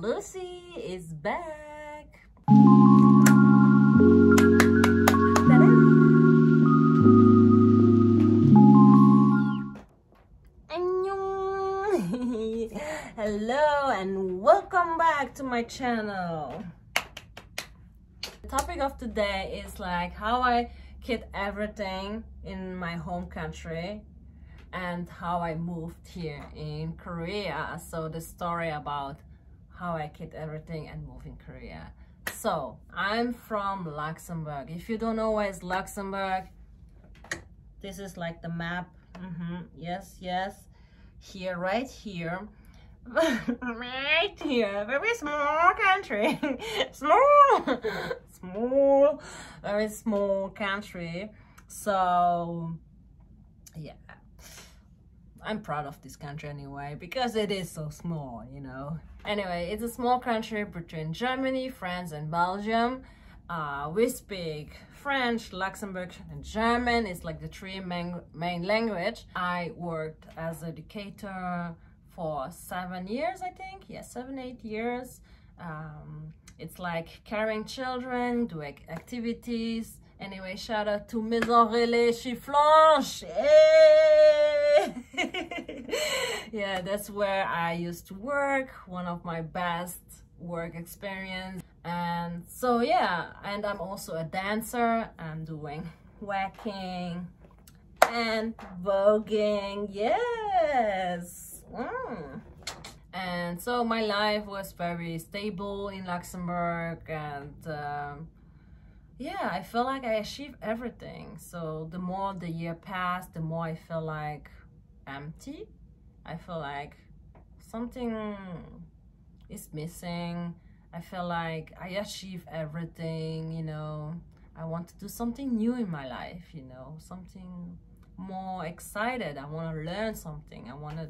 Lucy is back. Hello and welcome back to my channel. The topic of today is like how I keep everything in my home country and how I moved here in Korea. So the story about how I keep everything and move in Korea. So I'm from Luxembourg. If you don't know where is Luxembourg, this is like the map. Mm -hmm. Yes, yes. Here, right here. right here, very small country. small, small, very small country. So, yeah. I'm proud of this country anyway, because it is so small, you know. Anyway, it's a small country between Germany, France, and Belgium. Uh, we speak French, Luxembourg, and German. It's like the three main, main language. I worked as educator for seven years, I think. Yeah, seven, eight years. Um, it's like caring children, doing activities. Anyway, shout out to Maison Relais Schifflange. Yeah, that's where I used to work. One of my best work experience. And so, yeah, and I'm also a dancer. I'm doing waacking and voguing. Yes. Mm. And so my life was very stable in Luxembourg and um, yeah, I feel like I achieved everything. So the more the year passed, the more I feel like empty. I feel like something is missing. I feel like I achieved everything, you know. I want to do something new in my life, you know, something more excited. I want to learn something. I want to,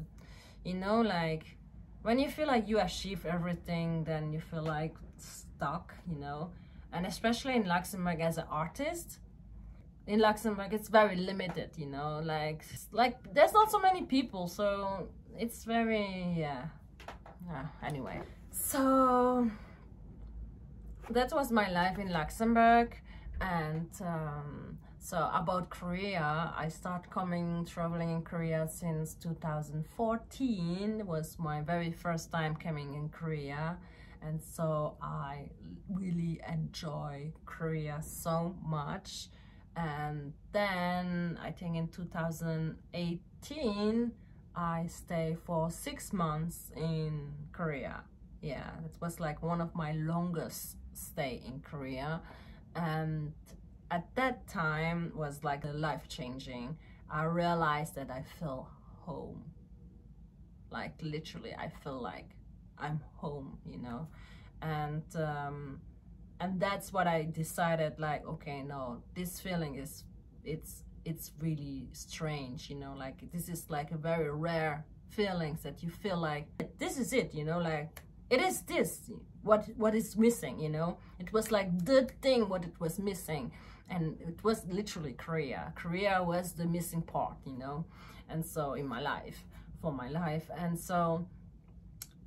you know, like when you feel like you achieve everything, then you feel like stuck, you know. And especially in Luxembourg as an artist, in Luxembourg it's very limited you know like like there's not so many people so it's very yeah yeah anyway. So that was my life in Luxembourg and um, so about Korea I started coming traveling in Korea since 2014 it was my very first time coming in Korea and so I really enjoy Korea so much and then I think in 2018 I stayed for six months in Korea. Yeah it was like one of my longest stay in Korea. And at that time was like a life changing I realized that I feel home. Like literally I feel like I'm home you know? And um, and that's what I decided like okay no this feeling is it's it's really strange you know like this is like a very rare feelings that you feel like this is it you know like it is this what what is missing you know? It was like the thing what it was missing. And it was literally Korea. Korea was the missing part you know? And so in my life for my life. And so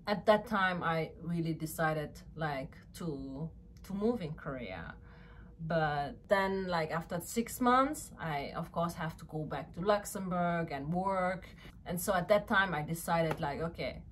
at that time I really decided like to to move in Korea. But then like after six months, I of course have to go back to Luxembourg and work. And so at that time I decided like, okay,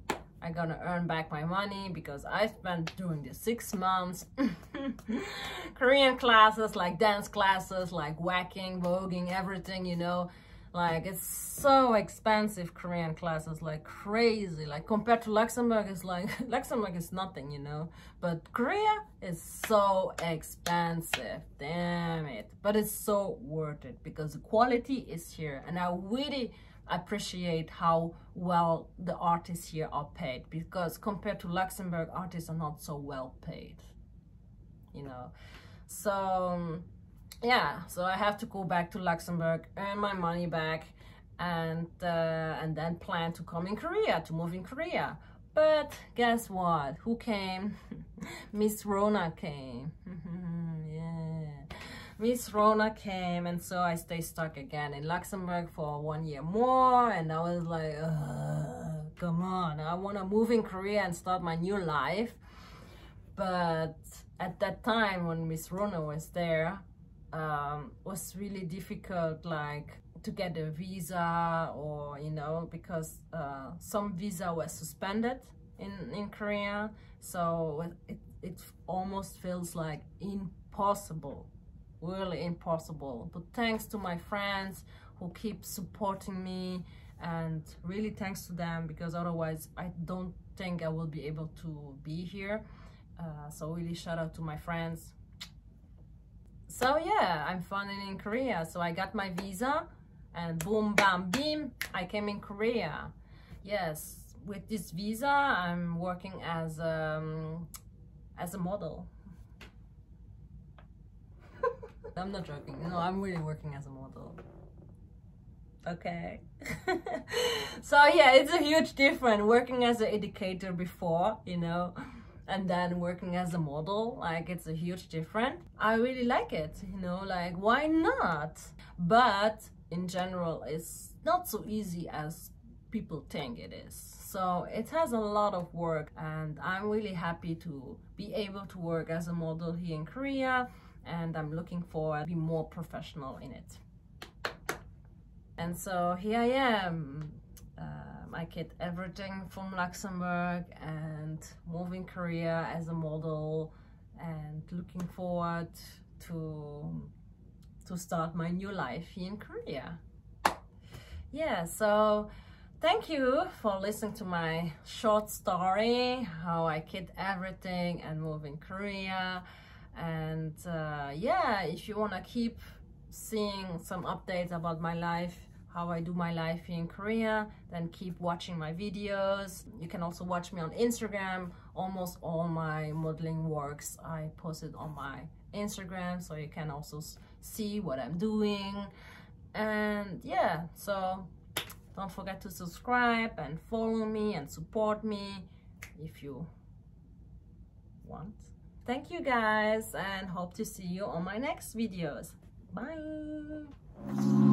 I'm gonna earn back my money because I spent during the six months Korean classes, like dance classes, like waacking, voguing, everything, you know, like it's so expensive Korean classes, like crazy. Like compared to Luxembourg, it's like Luxembourg is nothing, you know. But Korea is so expensive. Damn it. But it's so worth it because the quality is here. And I really appreciate how well the artists here are paid because compared to Luxembourg, artists are not so well paid, you know. So um, yeah, so I have to go back to Luxembourg, earn my money back, and uh, and then plan to come in Korea, to move in Korea. But guess what? Who came? Miss Rona came. yeah. Miss Rona came and so I stay stuck again in Luxembourg for one year more and I was like, come on, I want to move in Korea and start my new life. But at that time when Miss Rona was there, um, was really difficult, like to get a visa or you know because uh, some visa was suspended in in Korea, so it it almost feels like impossible, really impossible. But thanks to my friends who keep supporting me and really thanks to them because otherwise I don't think I will be able to be here. Uh, so really shout out to my friends. So yeah, I'm finally in Korea. So I got my visa and boom, bam, beam, I came in Korea. Yes, with this visa, I'm working as um, as a model. I'm not joking. No, I'm really working as a model. Okay. so yeah, it's a huge difference working as an educator before, you know, and then working as a model. Like it's a huge difference. I really like it, you know, like why not? But in general, it's not so easy as people think it is. So it has a lot of work and I'm really happy to be able to work as a model here in Korea and I'm looking forward to be more professional in it. And so here I am. Um, I get everything from Luxembourg and moving Korea as a model and looking forward to to start my new life here in Korea. Yeah, so thank you for listening to my short story how i quit everything and move in korea and uh, yeah if you want to keep seeing some updates about my life how i do my life in korea then keep watching my videos you can also watch me on instagram almost all my modeling works i posted on my instagram so you can also see what i'm doing and yeah so don't forget to subscribe and follow me and support me if you want. Thank you guys and hope to see you on my next videos. Bye!